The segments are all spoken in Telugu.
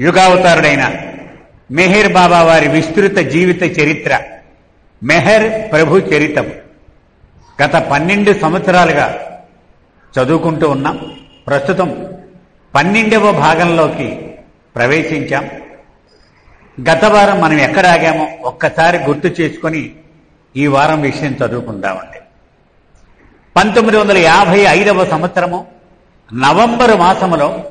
యుగావతారుడైన మెహర్ బాబా వారి విస్తృత జీవిత చరిత్ర. మెహర్ ప్రభు చరితం. గత పన్నెండు సంవత్సరాలుగా చదువుకుంటూ ఉన్నాం. ప్రస్తుతం పన్నెండవ భాగంలోకి ప్రవేశించాం. గత వారం మనం ఎక్కడ ఆగామో ఒక్కసారి గుర్తు చేసుకొని ఈ వారం విషయం చదువుకుందామండి. పంతొమ్మిది వందల యాభై ఐదవ సంవత్సరము నవంబరు మాసములో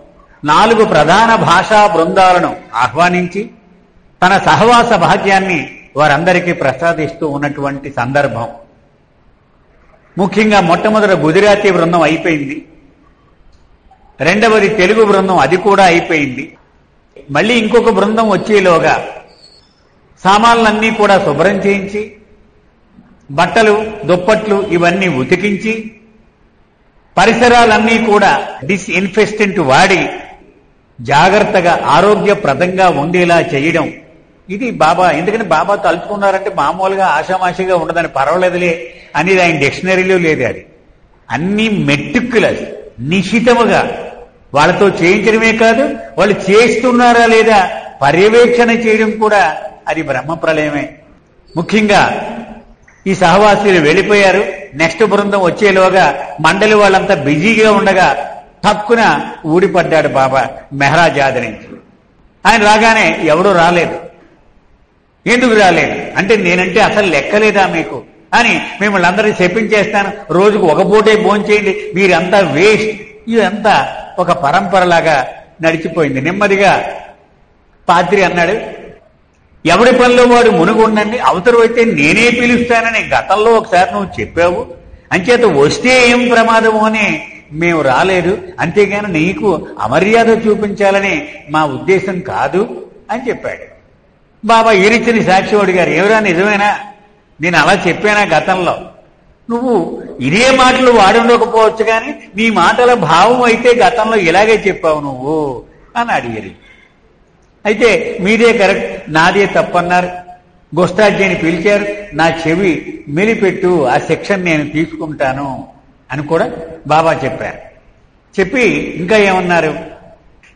నాలుగు ప్రధాన భాషా బృందాలను ఆహ్వానించి తన సహవాస భాగ్యాన్ని వారందరికీ ప్రసాదిస్తూ ఉన్నటువంటి సందర్భం. ముఖ్యంగా మొట్టమొదటి గుజరాతీ బృందం అయిపోయింది. రెండవది తెలుగు బృందం అది కూడా అయిపోయింది. మళ్ళీ ఇంకొక బృందం వచ్చేలోగా సామాన్లన్నీ కూడా శుభ్రం చేయించి బట్టలు దుప్పట్లు ఇవన్నీ ఉతికించి పరిసరాలన్నీ కూడా డిస్ఇన్ఫెస్టెంట్ వాడి జాగ్రత్తగా ఆరోగ్యప్రదంగా ఉండేలా చేయడం. ఇది బాబా ఎందుకంటే బాబా తలుచుకున్నారంటే మామూలుగా ఆషామాషిగా ఉండదని పర్వాలేదులే అనేది ఆయన డిక్షనరీలో లేదు అది. అన్ని మెట్టిక్యులస్ నిశితముగా. వాళ్ళతో చేయించడమే కాదు వాళ్ళు చేస్తున్నారా లేదా పర్యవేక్షణ చేయడం కూడా అది బ్రహ్మ ప్రళయమే ముఖ్యంగా ఈ సహవాసులు వెళ్ళిపోయారు. నెక్స్ట్ బృందం వచ్చేలోగా మండలి వాళ్ళంతా బిజీగా ఉండగా తక్కున ఊడిపడ్డాడు బాబా మెహరాజాది నుంచి ఆయన రాగానే ఎవడూ రాలేదు. ఎందుకు రాలేదు? అంటే నేనంటే అసలు లెక్కలేదా మీకు? అని మిమ్మల్ని అందరినీ చెప్పించేస్తాను. రోజుకు ఒక పూటే భోంచేయండి మీరంతా వేస్ట్. ఇదంతా ఒక పరంపరలాగా నడిచిపోయింది. నెమ్మదిగా పాత్రి అన్నాడు ఎవడి పనిలో వాడు మునుగుండండి. అవతరు అయితే నేనే పిలుస్తానని గతంలో ఒకసారి నువ్వు చెప్పావు. అంచేత వస్తే ఏం ప్రమాదము అని మేము రాలేదు. అంతేగాని నీకు అమర్యాద చూపించాలని మా ఉద్దేశం కాదు అని చెప్పాడు. బాబా ఈరిచని సాక్షివాడు గారు ఎవరా నిజమేనా? నేను అలా చెప్పానా గతంలో? నువ్వు ఇదే మాటలు వాడుండకపోవచ్చు కానీ నీ మాటల భావం అయితే గతంలో ఇలాగే చెప్పావు నువ్వు అని అడిగారు అయితే మీదే కరెక్ట్ నాదే తప్పన్నారు. గుస్తాజ్యని పిలిచారు నా చెవి మెలిపెట్టు ఆ సెక్షన్ నేను తీసుకుంటాను. అని కూడా బాబా చెప్పారు. చెప్పి ఇంకా ఏమన్నారు?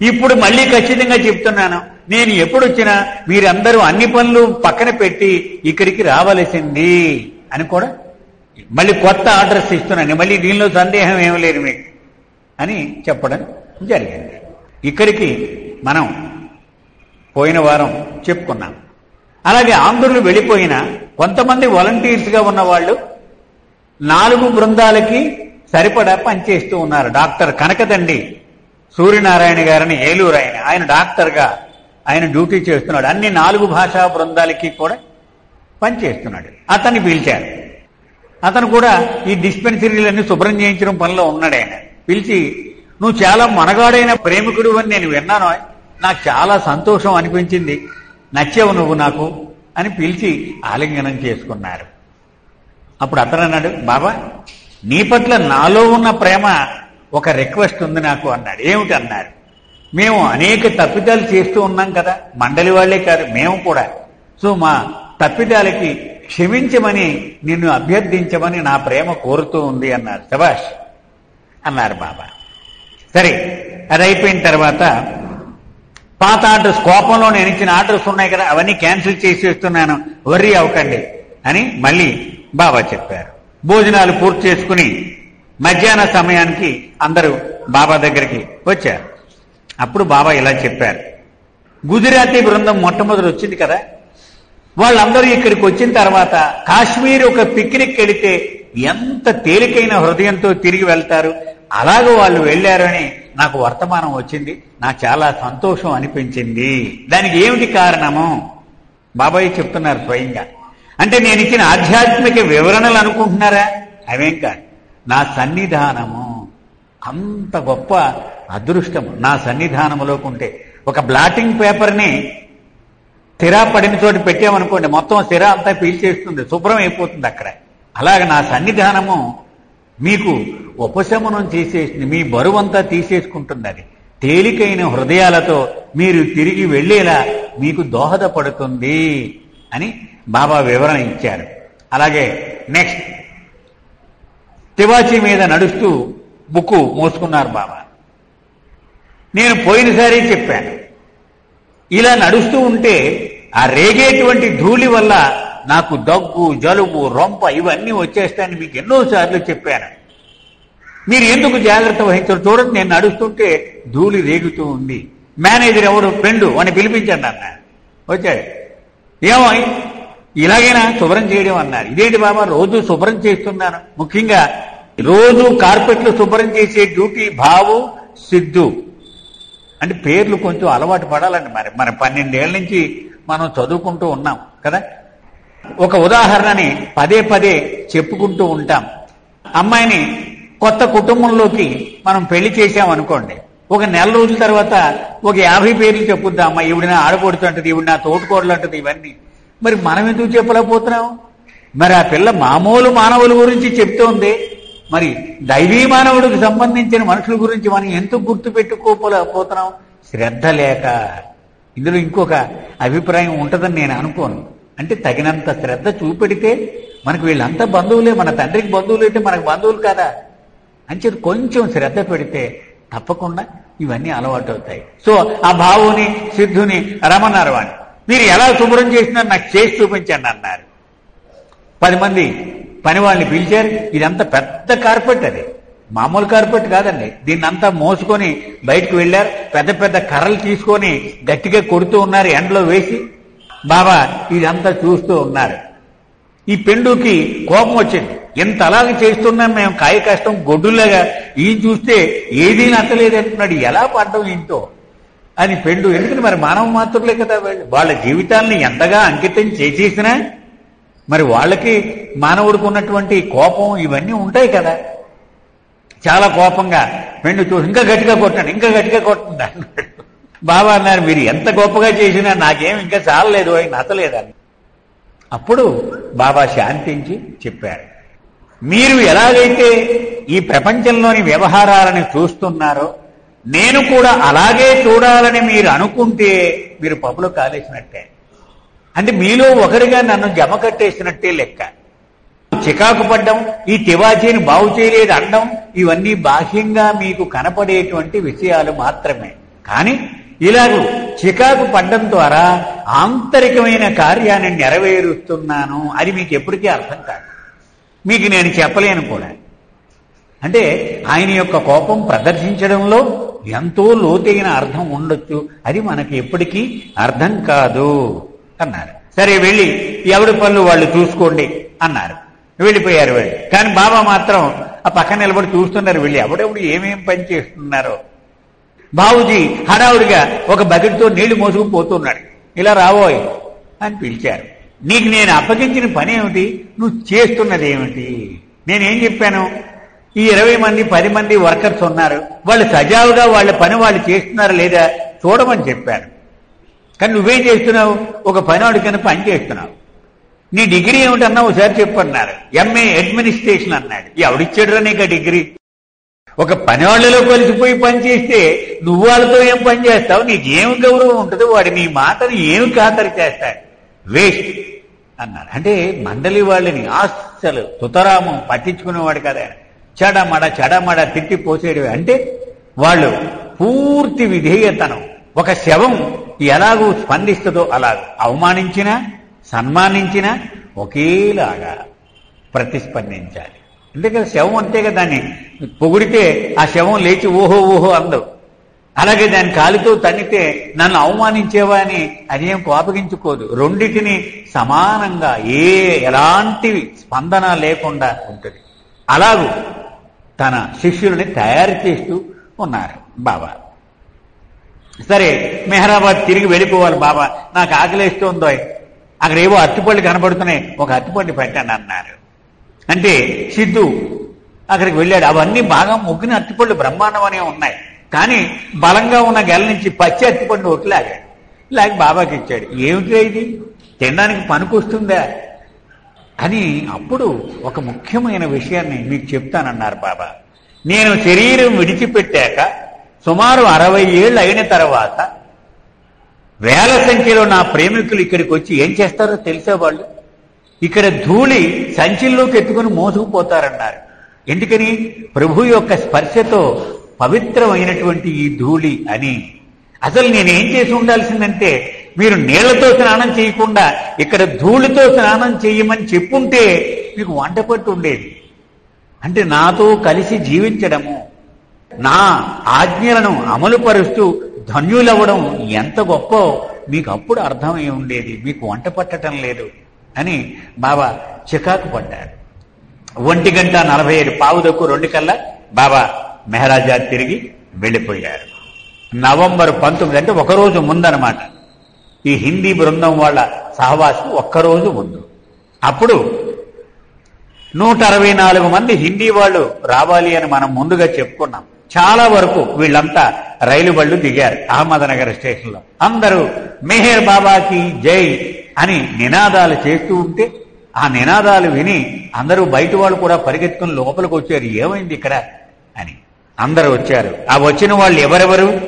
ఇప్పుడు మళ్ళీ ఖచ్చితంగా చెప్తున్నాను. నేను ఎప్పుడు వచ్చినా మీరందరూ అన్ని పనులు పక్కన పెట్టి ఇక్కడికి రావలసింది అని కూడా మళ్ళీ కొత్త ఆర్డర్స్ ఇస్తున్నాను. మళ్ళీ దీనిలో సందేహం ఏమీ లేదు మీకు అని చెప్పడం జరిగింది. ఇక్కడికి మనం పోయిన వారం చెప్పుకున్నాం. అలాగే ఆంధ్రులు వెళ్ళిపోయిన కొంతమంది వాలంటీర్స్గా ఉన్న వాళ్ళు నాలుగు బృందాలకి సరిపడా పనిచేస్తూ ఉన్నారు. డాక్టర్ కనకదండి సూర్యనారాయణ గారిని ఏలూరు ఆయన. ఆయన డాక్టర్గా ఆయన డ్యూటీ చేస్తున్నాడు. అన్ని నాలుగు భాషా బృందాలకి కూడా పనిచేస్తున్నాడు. అతన్ని పిలిచారు అతను కూడా ఈ డిస్పెన్సరీలన్నీ శుభ్రం చేయించడం పనిలో ఉన్నాడు ఆయన. పిలిచి నువ్వు చాలా మనగాడైన ప్రేమికుడు అని నేను విన్నాను. నాకు చాలా సంతోషం అనిపించింది. నచ్చావు నువ్వు నాకు అని పిలిచి ఆలింగనం చేసుకున్నారు. అప్పుడు అతను అన్నాడు బాబా నీ పట్ల నాలో ఉన్న ప్రేమ ఒక రిక్వెస్ట్ ఉంది నాకు అన్నాడు. ఏమిటి? అన్నారు. మేము అనేక తప్పిదాలు చేస్తూ ఉన్నాం కదా మండలి వాళ్ళే కాదు మేము కూడా. సో మా తప్పిదాలకి క్షమించమని నిన్ను అభ్యర్థించమని నా ప్రేమ కోరుతూ ఉంది అన్నారు. శబాష్ అన్నారు బాబా. సరే అది అయిపోయిన తర్వాత పాత ఆర్డర్స్ కోపంలో నేను ఇచ్చిన ఆర్డర్స్ ఉన్నాయి కదా అవన్నీ క్యాన్సిల్ చేసేస్తున్నాను. వర్రీ అవ్వకండి అని మళ్ళీ బాబా చెప్పారు. భోజనాలు పూర్తి చేసుకుని మధ్యాహ్న సమయానికి అందరూ బాబా దగ్గరికి వచ్చారు. అప్పుడు బాబా ఇలా చెప్పారు. గుజరాతీ బృందం మొట్టమొదటి వచ్చింది కదా. వాళ్ళందరూ ఇక్కడికి వచ్చిన తర్వాత కాశ్మీర్ ఒక పిక్నిక్ వెళితే ఎంత తేలికైన హృదయంతో తిరిగి వెళ్తారు. అలాగ వాళ్ళు వెళ్ళారని నాకు వర్తమానం వచ్చింది. నాకు చాలా సంతోషం అనిపించింది. దానికి ఏమిటి కారణము? బాబాయ్ చెప్తున్నారు స్వయంగా. అంటే నేను ఇచ్చిన ఆధ్యాత్మిక వివరణలు అనుకుంటున్నారా? అవేం కాదు. నా సన్నిధానము అంత గొప్ప అదృష్టము. నా సన్నిధానములోకి ఉంటే ఒక బ్లాటింగ్ పేపర్ని సిరా పడిన చోటు పెట్టామనుకోండి మొత్తం సిరా అంతా పీల్చేస్తుంది శుభ్రం అయిపోతుంది అక్కడ. అలాగే నా సన్నిధానము మీకు ఉపశమనం చేసేసింది మీ బరువంతా తీసేసుకుంటుంది అది. తేలికైన హృదయాలతో మీరు తిరిగి వెళ్ళేలా మీకు దోహదపడుతుంది అని బాబా వివరణ ఇచ్చారు. అలాగే నెక్స్ట్. తివాచి మీద నడుస్తూ బుక్కు మోసుకున్నారు బాబా. నేను పోయినసారి చెప్పాను. ఇలా నడుస్తూ ఉంటే ఆ రేగేటువంటి ధూళి వల్ల నాకు దగ్గు జలుబు రొంప ఇవన్నీ వచ్చేస్తాయని మీకు ఎన్నోసార్లు చెప్పాను. మీరు ఎందుకు జాగ్రత్త వహించారు? చూడండి నేను నడుస్తుంటే ధూళి రేగుతూ ఉంది. మేనేజర్ ఎవరు? ఫ్రెండు అని పిలిపించండి అన్న వచ్చాడు. ఏమో ఇలాగైనా శుభ్రం చేయడం అన్నారు. ఇదేంటి బాబా? రోజు శుభ్రం చేస్తున్నాను. ముఖ్యంగా రోజు కార్పెట్లు శుభ్రం చేసే డ్యూటీ బావు సిద్ధు. అంటే పేర్లు కొంచెం అలవాటు పడాలండి మరి. మన పన్నెండేళ్ళ నుంచి మనం చదువుకుంటూ ఉన్నాం కదా? ఒక ఉదాహరణని పదే పదే చెప్పుకుంటూ ఉంటాం. అమ్మాయిని కొత్త కుటుంబంలోకి మనం పెళ్ళి చేసాం అనుకోండి. ఒక నెల రోజుల తర్వాత ఒక యాభై పేర్లు చెప్పుద్దాం. అమ్మ ఈవిడ నా ఆడపడుతుంటది ఈవిడ నా అంటది ఇవన్నీ. మరి మనం ఎందుకు చెప్పలేకపోతున్నాం? మరి ఆ పిల్ల మామూలు మానవుల గురించి చెప్తోంది. మరి దైవీ మానవుడికి సంబంధించిన మనుషుల గురించి మనం ఎందుకు గుర్తు పెట్టుకోలేకపోతున్నాం? శ్రద్ధ లేక. ఇందులో ఇంకొక అభిప్రాయం ఉంటుందని నేను అనుకోను. అంటే తగినంత శ్రద్ధ చూపెడితే మనకు వీళ్ళంతా బంధువులే మన తండ్రికి బంధువులు అయితే మనకు బంధువులు కదా. అని చెప్పి కొంచెం శ్రద్ధ పెడితే తప్పకుండా ఇవన్నీ అలవాటు అవుతాయి సో ఆ భావుని సిద్ధుని రమన్నారు వాడిని మీరు ఎలా శుభ్రం చేసినారు నాకు చేసి చూపించండి అన్నారు. పది మంది పని వాళ్ళని పిలిచారు. ఇదంతా పెద్ద కార్పెట్ అది. మామూలు కార్పెట్ కాదండి. దీన్ని అంతా మోసుకొని బయటకు వెళ్ళారు. పెద్ద పెద్ద కర్రలు తీసుకొని గట్టిగా కొడుతూ ఉన్నారు. ఎండలో వేసి బాబా ఇదంతా చూస్తూ ఉన్నారు. ఈ పెండుకి కోపం వచ్చింది. ఎంత అలాగ చేస్తున్నాం మేము కాయ కష్టం గొడ్డులాగా ఈ చూస్తే ఏదీ నచ్చలేదు అంటున్నాడు ఎలా పడ్డం ఇంతో అని పెండు. ఎందుకని మరి మానవ మాతృలే కదా వాళ్ళు? వాళ్ళ జీవితాల్ని ఎంతగా అంకితం చేసేసినా మరి వాళ్ళకి మానవుడికి ఉన్నటువంటి కోపం ఇవన్నీ ఉంటాయి కదా. చాలా కోపంగా పెండు చూసి ఇంకా గట్టిగా కొట్టాడు ఇంకా గట్టిగా కొట్టండి అన్నాడు. బాబా అన్నారు మీరు ఎంత గొప్పగా చేసినా నాకేం ఇంకా చాలలేదు అని నచ్చలేదని. అప్పుడు బాబా శాంతించి చెప్పారు మీరు ఎలాగైతే ఈ ప్రపంచంలోని వ్యవహారాలను చూస్తున్నారో నేను కూడా అలాగే చూడాలని మీరు అనుకుంటే మీరు పప్పులో కాలేసినట్టే. అంటే మీలో ఒకరిగా నన్ను జమ కట్టేసినట్టే లెక్క. చికాకు పడ్డం ఈ తివాచీని బాగు చేయలేదు అనడం ఇవన్నీ బాహ్యంగా మీకు కనపడేటువంటి విషయాలు మాత్రమే. కానీ ఇలాగూ చికాకు పడ్డం ద్వారా ఆంతరికమైన కార్యాన్ని నెరవేరుస్తున్నాను అది మీకు ఎప్పటికీ అర్థం కాదు. మీకు నేను చెప్పలేను కూడా. అంటే ఆయన యొక్క కోపం ప్రదర్శించడంలో ఎంతో లోతైన అర్థం ఉండొచ్చు. అది మనకి ఎప్పటికీ అర్థం కాదు అన్నారు. సరే వెళ్ళి ఎవడి పనులు వాళ్ళు చూసుకోండి అన్నారు. వెళ్ళిపోయారు వెళ్ళి. కానీ బాబా మాత్రం ఆ పక్కన నిలబడి చూస్తున్నారు వెళ్ళి. ఎవడెవడు ఏమేం పని చేస్తున్నారో. బాబుజీ హడావుడిగా ఒక బకెట్తో నీళ్ళు మోసుకుపోతున్నాడు ఇలా రావోయ్ అని పిలిచారు. నీకు నేను అప్పగించిన పని ఏమిటి నువ్వు చేస్తున్నది ఏమిటి నేనేం చెప్పాను? ఈ ఇరవై మంది పది మంది వర్కర్స్ ఉన్నారు. వాళ్ళు సజావుగా వాళ్ళ పని వాళ్ళు చేస్తున్నారా లేదా చూడమని చెప్పాను కానీ నువ్వేం చేస్తున్నావు? ఒక పనివాడి కింద పని చేస్తున్నావు. నీ డిగ్రీ ఏమిటన్నా ఒకసారి చెప్పన్నారు. ఎంఏ అడ్మినిస్ట్రేషన్ అన్నాడు. ఎవడిచ్చాడురా నీకు డిగ్రీ? ఒక పనివాళ్ళలో కలిసిపోయి పని చేస్తే నువ్వు వాళ్ళతో ఏం పని చేస్తావు? నీకు ఏం గౌరవం ఉంటుంది వాడు నీ మాటను ఏమి ఖాతరు చేస్తాడు? వేస్ట్ అన్నారు. అంటే మండలి వాళ్ళని ఆస్తులు తుతరామం పట్టించుకునేవాడు కదా చెడమడ చెడమడ తిట్టి పోసేయడమే. అంటే వాళ్ళు పూర్తి విధేయతనం. ఒక శవం ఎలాగూ స్పందిస్తుందో అలాగ. అవమానించినా సన్మానించినా ఒకేలాగా ప్రతిస్పందించాలి. అంతే కదా శవం అంతే కదా దాన్ని. పొగిడితే ఆ శవం లేచి ఓహో ఓహో అందవు అలాగే దాని కాలితో తన్నితే నన్ను అవమానించేవా అని అదేం కోపగించుకోదు. రెండిటిని సమానంగా ఏ ఎలాంటి స్పందన లేకుండా ఉంటుంది. అలాగూ తన శిష్యుల్ని తయారు చేస్తూ ఉన్నారు బాబా. సరే మెహరాబాద్ తిరిగి వెళ్ళిపోవాలి బాబా. నాకు ఆకలిస్తుందో. అక్కడ ఏవో అరటిపళ్ళు కనబడుతున్నాయి. ఒక అరటిపండు పెట్టండి అన్నారు. అంటే సిద్ధు అక్కడికి వెళ్ళాడు. అవన్నీ బాగా ముగ్గిన అరటిపళ్ళు బ్రహ్మాండమనే ఉన్నాయి. కానీ బలంగా ఉన్న గెల నుంచి పచ్చి అరటిపండు ఒకటి లాగాడు లాగి బాబాకి ఇచ్చాడు ఏమిటి ఇది? తినడానికి పనికొస్తుందా? అని అప్పుడు ఒక ముఖ్యమైన విషయాన్ని మీకు చెప్తానన్నారు బాబా. నేను శరీరం విడిచిపెట్టాక సుమారు అరవై ఏళ్ళు అయిన తర్వాత వేల సంఖ్యలో నా ప్రేమికులు ఇక్కడికి వచ్చి ఏం చేస్తారో తెలిసే వాళ్ళు? ఇక్కడ ధూళి సంచిల్లోకి ఎత్తుకుని మోసుకుపోతారన్నారు. ఎందుకని? ప్రభు యొక్క స్పర్శతో పవిత్రమైనటువంటి ఈ ధూళి అని. అసలు నేనేం చేసి ఉండాల్సిందంటే మీరు నీళ్ళతో స్నానం చేయకుండా ఇక్కడ ధూళితో స్నానం చేయమని చెప్పుంటే మీకు వంట పట్టు ఉండేది. అంటే నాతో కలిసి జీవించడము నా ఆజ్ఞలను అమలుపరుస్తూ ధన్యులవ్వడం ఎంత గొప్ప మీకు అప్పుడు అర్థమై ఉండేది. మీకు వంట పట్టడం లేదు అని బాబా చికాకు పడ్డాడు ఒంటి గంట నలభై ఐదు పావుదక్కు రెండు కల్లా బాబా మెహరాజా తిరిగి వెళ్ళిపోయారు. నవంబర్ పంతొమ్మిది అంటే ఒకరోజు ముందనమాట. ఈ హిందీ బృందం వాళ్ళ సహవాసం ఒక్కరోజు ముందు. అప్పుడు నూట అరవై నాలుగు మంది హిందీ వాళ్ళు రావాలి అని మనం ముందుగా చెప్పుకున్నాం. చాలా వరకు వీళ్ళంతా రైలు బళ్ళు దిగారు అహ్మదనగర్ స్టేషన్లో. అందరూ మెహేర్ బాబాకి జై అని నినాదాలు చేస్తూ ఉంటే ఆ నినాదాలు విని అందరూ బయట వాళ్ళు కూడా పరిగెత్తుకుని లోపలికి వచ్చారు. ఏమైంది ఇక్కడ అని అందరూ వచ్చారు. ఆ వచ్చిన వాళ్ళు ఎవరెవరు?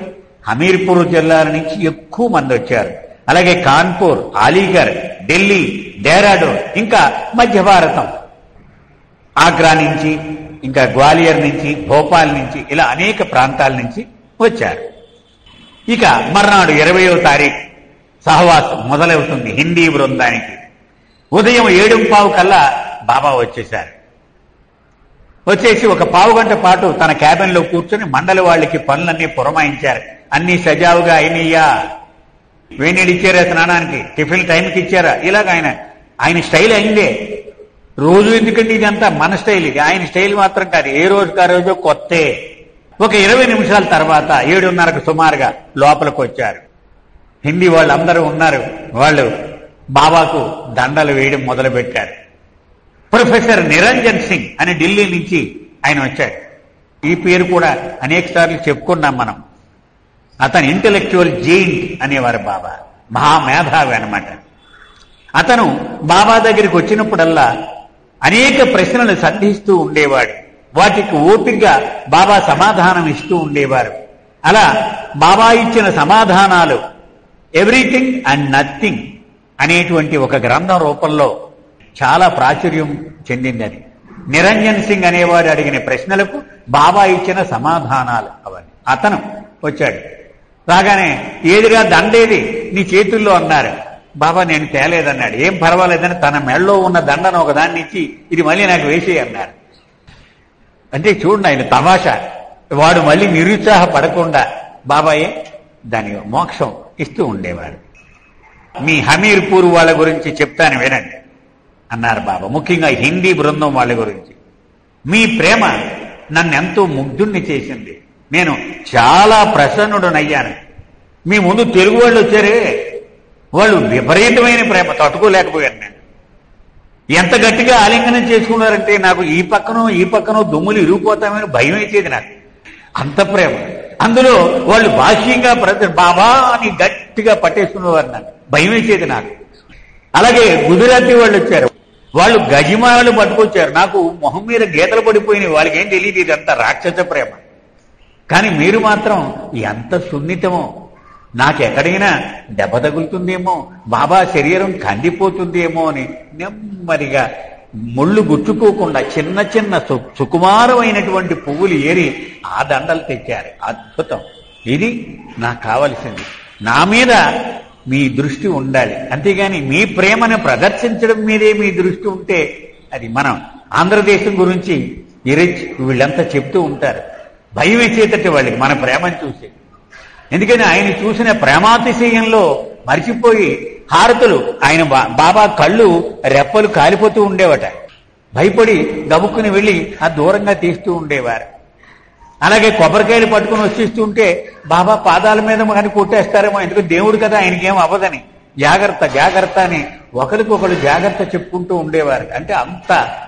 హమీర్పూర్ జిల్లాల నుంచి ఎక్కువ మంది వచ్చారు. అలాగే కాన్పూర్ అలీగర్ ఢిల్లీ డేరాడూన్ ఇంకా మధ్య భారతం. ఆగ్రా నుంచి ఇంకా గ్వాలియర్ నుంచి భోపాల్ నుంచి ఇలా అనేక ప్రాంతాల నుంచి వచ్చారు. ఇక మర్నాడు ఇరవయో తారీఖు సహవాసం మొదలవుతుంది హిందీ బృందానికి. ఉదయం ఏడు పావు కల్లా బాబా వచ్చేశారు. వచ్చేసి ఒక పావు గంట పాటు తన క్యాబిన్లో కూర్చొని మండలి వాళ్ళకి పనులన్నీ పురమాయించారు. అన్ని సజావుగా అయినయ్యా వేణీడు ఇచ్చారా స్నానానికి? టిఫిన్ టైంకి ఇచ్చారా? ఇలాగ ఆయన ఆయన స్టైల్ అయిందే. రోజు ఎందుకంటే ఇదంతా? మన స్టైల్ ఇది. ఆయన స్టైల్ మాత్రం కాదు. ఏ రోజుకి ఆ రోజు కొత్తే. ఒక ఇరవై నిమిషాల తర్వాత ఏడున్నరకు సుమారుగా లోపలికి వచ్చారు. హిందీ వాళ్ళు అందరూ ఉన్నారు. వాళ్ళు బాబాకు దండలు వేయడం మొదలుపెట్టారు. ప్రొఫెసర్ నిరంజన్ సింగ్ అని ఢిల్లీ నుంచి ఆయన వచ్చాడు ఈ పేరు కూడా అనేక సార్లు చెప్పుకున్నాం మనం. అతను ఇంటలెక్చువల్ జెయింట్ అనేవారు బాబా. మహామేధావి అనమాట అతను బాబా దగ్గరికి వచ్చినప్పుడల్లా అనేక ప్రశ్నలు సంధిస్తూ ఉండేవాడు. వాటికి ఓపికగా బాబా సమాధానం ఇస్తూ ఉండేవారు. అలా బాబా ఇచ్చిన సమాధానాలు ఎవ్రీథింగ్ అండ్ నథింగ్ అనేటువంటి ఒక గ్రంథం రూపంలో చాలా ప్రాచుర్యం చెందింది అది. నిరంజన్ సింగ్ అనేవాడు అడిగిన ప్రశ్నలకు బాబా ఇచ్చిన సమాధానాలు అవన్నీ. అతను వచ్చాడు. రాగానే ఏదిగా దండేది? నీ చేతుల్లో అన్నారు. బాబా నేను తేలేదన్నాడు. ఏం పర్వాలేదని తన మెళ్ళలో ఉన్న దండను ఒక దాన్ని ఇచ్చి ఇది మళ్ళీ నాకు వేసి అన్నారు. అంటే చూడండి ఆయన తమాషా. వాడు మళ్ళీ నిరుత్సాహపడకుండా బాబాయే దాని మోక్షం ఇస్తూ ఉండేవాడు. మీ హమీర్పూర్ వాళ్ళ గురించి చెప్తాను వినండి అన్నారు బాబా. ముఖ్యంగా హిందీ బృందం వాళ్ళ గురించి. మీ ప్రేమ నన్ను ఎంతో ముగ్ధుణ్ణి చేసింది. నేను చాలా ప్రసన్నుడనయ్యాను. మీ ముందు తెలుగు వాళ్ళు వచ్చారే. వాళ్ళు విపరీతమైన ప్రేమ తట్టుకోలేకపోయాను నేను. ఎంత గట్టిగా ఆలింగనం చేసుకున్నారంటే నాకు ఈ పక్కనో ఈ పక్కనో దుమ్ములు ఇరిగిపోతామని భయం వేసేది నాకు. అంత ప్రేమ. అందులో వాళ్ళు భాష్యంగా ప్రతి బాబా అని గట్టిగా పట్టేసుకునేవారు నాకు భయం వేసేది నాకు. అలాగే గుజరాతీ వాళ్ళు వచ్చారు. వాళ్ళు గజిమాలు పట్టుకొచ్చారు. నాకు మొహం మీద గీతలు పడిపోయినాయి. వాళ్ళకి ఏం తెలియదు ఇదంతా రాక్షస ప్రేమ. కానీ మీరు మాత్రం ఎంత సున్నితమో. నాకెక్కడైనా దెబ్బ తగులుతుందేమో బాబా శరీరం కందిపోతుందేమో అని నెమ్మదిగా ముళ్ళు గుచ్చుకోకుండా చిన్న చిన్న సు- సుకుమారమైనటువంటి పువ్వులు ఏరి ఆ దండలు తెచ్చారు. అద్భుతం. ఇది నాకు కావలసింది. నా మీద మీ దృష్టి ఉండాలి. అంతేగాని మీ ప్రేమను ప్రదర్శించడం మీదే మీ దృష్టి ఉంటే అది మనం ఆంధ్రదేశం గురించి ఇరిచ్ వీళ్ళంతా చెప్తూ ఉంటారు. భయం వేసేటట్టు వాళ్ళకి మన ప్రేమను చూసి. ఎందుకని ఆయన చూసిన ప్రేమాతిశయంలో మర్చిపోయి హారతులు ఆయన బా- బాబా కళ్ళు రెప్పలు కాలిపోతూ ఉండేవట. భయపడి గబుక్కుని వెళ్ళి ఆ దూరంగా తీస్తూ ఉండేవారు. అలాగే కొబ్బరికాయలు పట్టుకుని వచ్చేస్తూ ఉంటే బాబా పాదాల మీద కానీ కొట్టేస్తారేమో ఎందుకు దేవుడు కదా ఆయనకేం అవ్వదని. జాగ్రత్త జాగ్రత్త అని ఒకరికొకరు జాగ్రత్త చెప్పుకుంటూ ఉండేవారు. అంటే అంత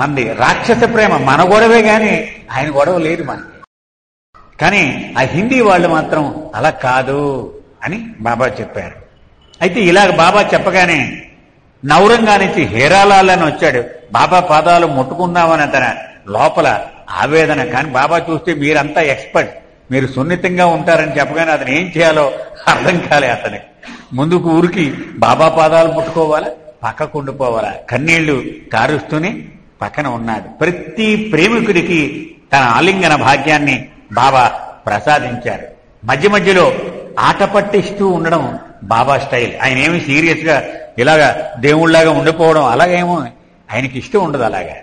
మంది రాక్షస ప్రేమ మన గొడవే కానీ ఆయన గొడవ లేదు మనకి. కానీ ఆ హిందీ వాళ్ళు మాత్రం అలా కాదు అని బాబా చెప్పారు. అయితే ఇలాగ బాబా చెప్పగానే నవరంగా నుంచి హేరాలాల్ అని వచ్చాడు. బాబా పాదాలు ముట్టుకుందామని అతన లోపల ఆవేదన. కానీ బాబా చూస్తే మీరంతా ఎక్స్పర్ట్. మీరు సున్నితంగా ఉంటారని చెప్పగానే అతను ఏం చేయాలో అర్థం కాలే అతనికి. ముందుకు ఊరికి బాబా పాదాలు ముట్టుకోవాలా? పక్కకుండిపోవాలా కన్నీళ్ళు కారుస్తూనే పక్కన ఉన్నాడు. ప్రతి ప్రేమికుడికి తన ఆలింగన భాగ్యాన్ని బాబా ప్రసాదించారు. మధ్య మధ్యలో ఆట పట్టిస్తూ ఉండడం బాబా స్టైల్. ఆయన ఏమి సీరియస్గా ఇలాగా దేవుళ్ళాగా ఉండిపోవడం అలాగేమో ఆయనకి ఇష్టం ఉండదు అలాగా.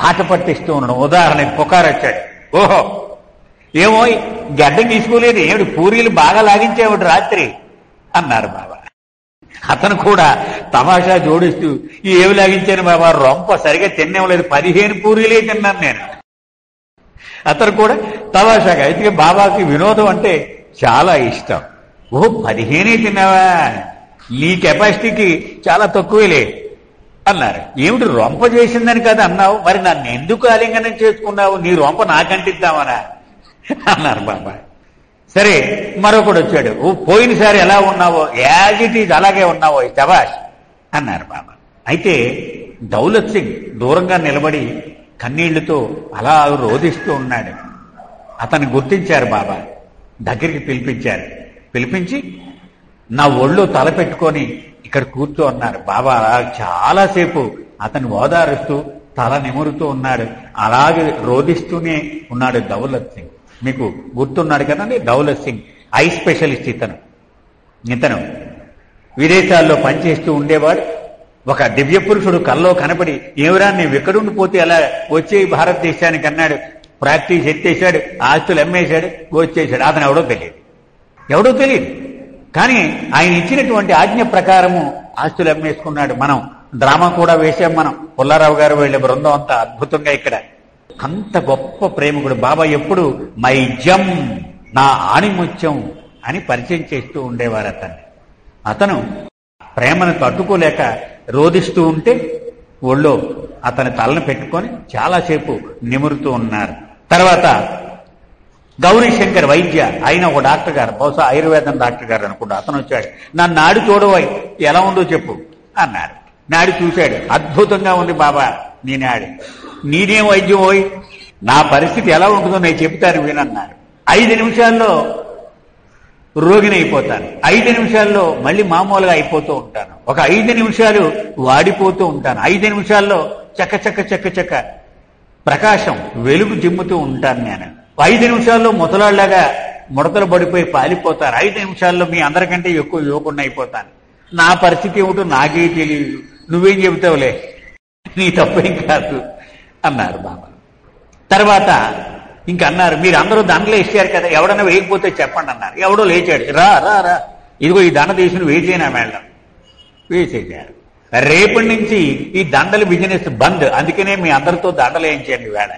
ఆట పట్టిస్తూ ఉండడం. ఉదాహరణకి పుకారు వచ్చాడు. ఓహో! ఏమో గడ్డం తీసుకోలేదు ఏమిటి పూరీలు బాగా లాగించేవాడు రాత్రి? అన్నారు బాబా. అతను కూడా తమాషా జోడిస్తూ ఏమి లాగించాను బాబా? రొంప సరిగా తినేవలేదు పదిహేను పూరీలే తిన్నాను నేను. అతను కూడా తమాషాగా అయితే బాబాకి వినోదం అంటే చాలా ఇష్టం. ఓ పదిహేనే తిన్నావా? నీ కెపాసిటీకి చాలా తక్కువేలే. అన్నారు. ఏమిటి రొంప చేసిందని కదా అన్నావు? మరి నన్ను ఎందుకు ఆలింగనం చేసుకున్నావు? నీ రొంప నాకంటిద్దామనా? అన్నారు బాబా సరే మరొకడు వచ్చాడు. ఓ పోయినసారి ఎలా ఉన్నావో? యాజ్ ఇట్ ఈజ్ అలాగే ఉన్నావో శబాష్ అన్నారు బాబా. అయితే దౌలత్ సింగ్ దూరంగా నిలబడి కన్నీళ్ళతో అలా రోధిస్తూ ఉన్నాడు. అతను గుర్తించారు బాబా. దగ్గరికి పిలిపించారు. పిలిపించి నా ఒళ్ళు తల పెట్టుకొని ఇక్కడ కూర్చో అన్నారు. బాబా అలా చాలాసేపు అతను ఓదారుస్తూ తల నిమురుతూ ఉన్నాడు. అలాగే రోధిస్తూనే ఉన్నాడు దౌలత్ సింగ్. మీకు గుర్తున్నాడు కదండి దౌలత్ సింగ్ ఐ స్పెషలిస్ట్ ఇతను. ఇతను విదేశాల్లో పనిచేస్తూ ఉండేవాడు. ఒక దివ్య పురుషుడు కల్లో కనపడి ఏమిరా నువ్వు ఎక్కడుండిపోతే అలా వచ్చే భారతదేశానికి అన్నాడు. ప్రాక్టీస్ ఎత్తేసాడు ఆస్తులు అమ్మేశాడు వచ్చేసాడు అతను ఎవడో తెలియదు. ఎవడో తెలియదు. కానీ ఆయన ఇచ్చినటువంటి ఆజ్ఞ ప్రకారము ఆస్తులు అమ్మేసుకున్నాడు మనం. డ్రామా కూడా వేసాం మనం. పుల్లారావు గారు వెళ్ళే బృందం అంతా అద్భుతంగా ఇక్కడ అంత గొప్ప ప్రేమికుడు బాబా ఎప్పుడు మై నా ఆణిముత్యం అని పరిచయం చేస్తూ ఉండేవారు అతన్ని. అతను ప్రేమను తట్టుకోలేక రోధిస్తూ ఉంటే ఒళ్ళో అతని తలను పెట్టుకొని చాలాసేపు నిమురుతూ ఉన్నారు. తర్వాత గౌరీ శంకర్ వైద్య ఆయన ఒక డాక్టర్ గారు బహుశా ఆయుర్వేదం డాక్టర్ గారు అనుకుంటా అతను వచ్చాడు. నా నాడు చూడవై ఎలా ఉందో చెప్పు అన్నారు. నాడు చూశాడు. అద్భుతంగా ఉంది బాబా. నీ నేనేం వైద్యం పోయి నా పరిస్థితి ఎలా ఉంటుందో నేను చెప్తాను వినన్నారు ఐదు నిమిషాల్లో రోగిని అయిపోతాను. ఐదు నిమిషాల్లో మళ్ళీ మామూలుగా అయిపోతూ ఉంటాను. ఒక ఐదు నిమిషాలు వాడిపోతూ ఉంటాను. ఐదు నిమిషాల్లో చక్క చక్క చక్క చక్క ప్రకాశం వెలుగు జిమ్ముతూ ఉంటాను నేను. ఐదు నిమిషాల్లో ముసలాళ్ళాగా ముడతలు పడిపోయి పాలిపోతారు. ఐదు నిమిషాల్లో మీ అందరికంటే ఎక్కువ యువకుండా అయిపోతాను. నా పరిస్థితి ఏమిటో నాకే తెలియదు నువ్వేం చెబుతావులే? నీ తప్పేం కాదు అన్నారు బాబా. తర్వాత ఇంకా అన్నారు మీరు అందరూ దండలు వేసారు కదా ఎవడన్నా వేయకపోతే చెప్పండి అన్నారు. ఎవడో లేచాడు. రా రా రా. ఇదిగో ఈ దండ తీసుకుని వేసేనా మేడం? వేసేసారు రేపటి నుంచి ఈ దండలు బిజినెస్ బంద్. అందుకనే మీ అందరితో దండలు వేయించండి వేడ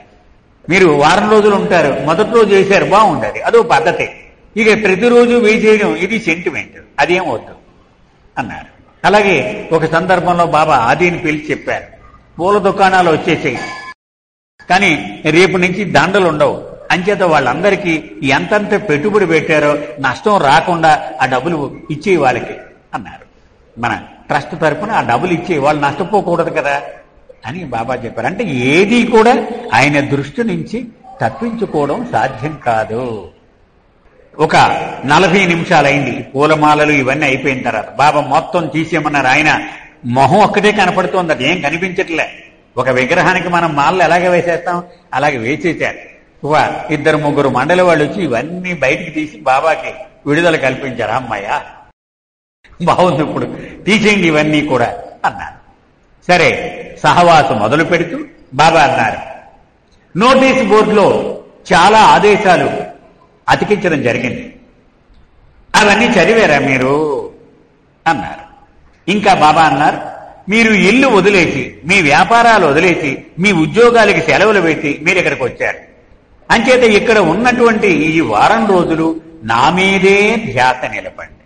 మీరు వారం రోజులు ఉంటారు మొదటి రోజు వేశారు బాగుండదు. అదో పద్ధతి. ఇక ప్రతిరోజు వేసేయడం ఇది సెంటిమెంట్ అదేం వద్దు అన్నారు. అలాగే ఒక సందర్భంలో బాబా ఆదిని పిలిచి చెప్పారు. పూల దుకాణాలు వచ్చేసాయి. కానీ రేపు నుంచి దండలు ఉండవు. అంచేత వాళ్ళందరికీ ఎంతంత పెట్టుబడి పెట్టారో నష్టం రాకుండా ఆ డబ్బులు ఇచ్చే వాళ్ళకి అన్నారు. మన ట్రస్ట్ తరపున ఆ డబ్బులు ఇచ్చే వాళ్ళు నష్టపోకూడదు కదా అని బాబా చెప్పారు. అంటే ఏది కూడా ఆయన దృష్టి నుంచి తప్పించుకోవడం సాధ్యం కాదు. ఒక నలభై నిమిషాలైంది. పూలమాలలు ఇవన్నీ అయిపోయిన తర్వాత బాబా మొత్తం తీసేయమన్నారు. ఆయన మొహం ఒక్కటే కనపడుతోంది అది ఏం కనిపించట్లే. ఒక విగ్రహానికి మనం మాలలు ఎలాగే వేసేస్తాం? అలాగే వేసేసారు వా ఇద్దరు ముగ్గురు మండలి వాళ్ళు వచ్చి ఇవన్నీ బయటికి తీసి బాబాకి విడుదల కల్పించారు? అమ్మాయ్యా బాగుంది ఇప్పుడు. తీసేయండి ఇవన్నీ కూడా అన్నారు. సరే సహవాసం మొదలు పెడుతూ బాబా అన్నారు. నోటీస్ బోర్డులో చాలా ఆదేశాలు అతికించడం జరిగింది. అవన్నీ చదివారా మీరు? అన్నారు. ఇంకా బాబా అన్నారు మీరు ఇల్లు వదిలేసి మీ వ్యాపారాలు వదిలేసి మీ ఉద్యోగాలకి సెలవులు పెట్టి మీరు ఇక్కడికి వచ్చారు. అంచేత ఇక్కడ ఉన్నటువంటి ఈ వారం రోజులు నా మీదే ధ్యాస నిలపండి.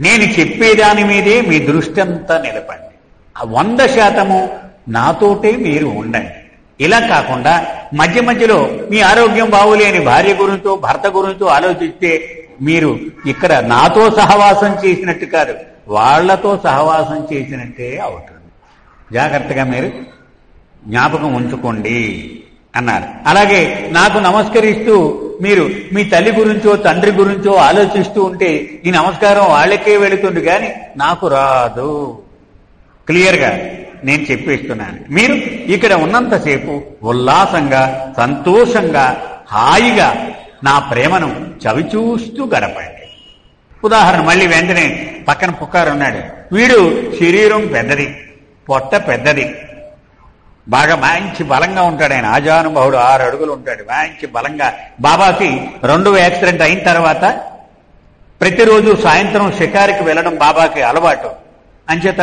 నేను చెప్పేదాని మీదే మీ దృష్టి అంతా నిలపండి. ఆ వంద శాతము నాతోటే మీరు ఉండండి. ఇలా కాకుండా మధ్య మధ్యలో మీ ఆరోగ్యం బాగులేని భార్య గురించో భర్త గురించో ఆలోచిస్తే మీరు ఇక్కడ నాతో సహవాసం చేసినట్టు కాదు వాళ్ళతో సహవాసం చేసినట్టే అవుతుంది. జాగ్రత్తగా మీరు జ్ఞాపకం ఉంచుకోండి అన్నారు. అలాగే నాకు నమస్కరిస్తూ మీరు మీ తల్లి గురించో తండ్రి గురించో ఆలోచిస్తూ ఉంటే ఈ నమస్కారం వాళ్ళకే వెళుతుంది కానీ నాకు రాదు. క్లియర్గా నేను చెప్పేస్తున్నాను. మీరు ఇక్కడ ఉన్నంతసేపు ఉల్లాసంగా సంతోషంగా హాయిగా నా ప్రేమను చవిచూస్తూ గడపండి. ఉదాహరణ మళ్ళీ వెంటనే పక్కన పుకారు ఉన్నాడు. వీడు శరీరం పెద్దది పొట్ట పెద్దది. బాగా మంచి బలంగా ఉంటాడు ఆయన. ఆజానుభావుడు ఆరు అడుగులు ఉంటాడు. మంచి బలంగా. బాబాకి రెండవ యాక్సిడెంట్ అయిన తర్వాత ప్రతిరోజు సాయంత్రం షికారికి వెళ్ళడం బాబాకి అలవాటు. అంచేత